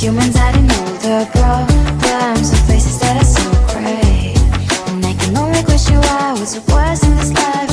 humans I didn't know the problems of places that are so great. And I can only question why I was the worst in this life.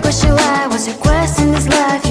I question why What's your quest in this life,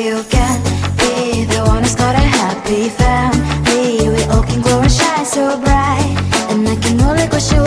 you can be the one who's got a happy family. We all can grow and shine so bright, and I can only wish you